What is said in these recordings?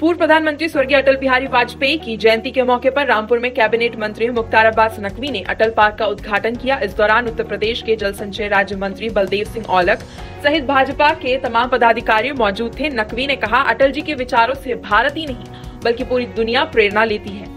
पूर्व प्रधानमंत्री स्वर्गीय अटल बिहारी वाजपेयी की जयंती के मौके पर रामपुर में कैबिनेट मंत्री मुख्तार अब्बास नकवी ने अटल पार्क का उद्घाटन किया। इस दौरान उत्तर प्रदेश के जल संचय राज्य मंत्री बलदेव सिंह औलख सहित भाजपा के तमाम पदाधिकारी मौजूद थे। नकवी ने कहा, अटल जी के विचारों से भारत ही नहीं, बल्कि पूरी दुनिया प्रेरणा लेती है।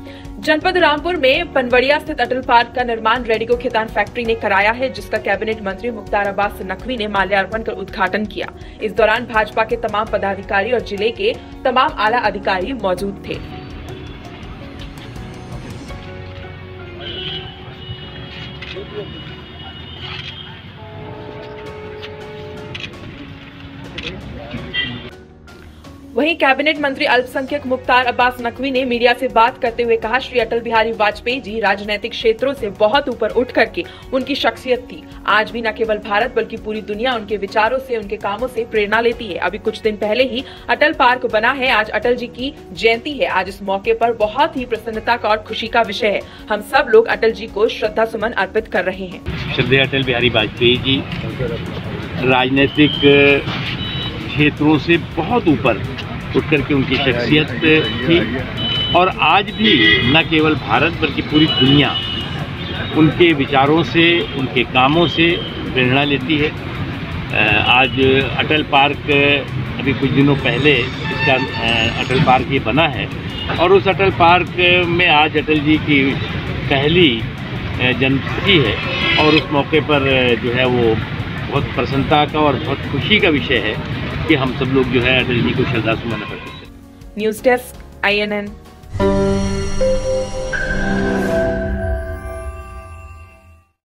जनपद रामपुर में पनवड़िया स्थित अटल पार्क का निर्माण रेडिको खेतान फैक्ट्री ने कराया है, जिसका कैबिनेट मंत्री मुख्तार अब्बास नकवी ने माल्यार्पण कर उद्घाटन किया। इस दौरान भाजपा के तमाम पदाधिकारी और ज़िले के तमाम आला अधिकारी मौजूद थे। वहीं कैबिनेट मंत्री अल्पसंख्यक मुख्तार अब्बास नकवी ने मीडिया से बात करते हुए कहा, श्री अटल बिहारी वाजपेयी जी राजनीतिक क्षेत्रों से बहुत ऊपर उठ करके उनकी शख्सियत थी। आज भी न केवल भारत बल्कि पूरी दुनिया उनके विचारों से, उनके कामों से प्रेरणा लेती है। अभी कुछ दिन पहले ही अटल पार्क बना है। आज अटल जी की जयंती है। आज इस मौके पर बहुत ही प्रसन्नता का और खुशी का विषय है। हम सब लोग अटल जी को श्रद्धा सुमन अर्पित कर रहे हैं। श्रद्धेय अटल बिहारी वाजपेयी जी, राजनीतिक क्षेत्रों से बहुत ऊपर उठ करके उनकी शख्सियत थी। और आज भी न केवल भारत बल्कि पूरी दुनिया उनके विचारों से, उनके कामों से प्रेरणा लेती है। आज अटल पार्क, अभी कुछ दिनों पहले इसका अटल पार्क ये बना है। और उस अटल पार्क में आज अटल जी की पहली जन्मतिथि है। और उस मौके पर जो है वो बहुत प्रसन्नता का और बहुत खुशी का विषय है। कि हम सब लोग जो है, अटल जी को श्रद्धा सुमन कर सकते न्यूज़ डेस्क आईएनएन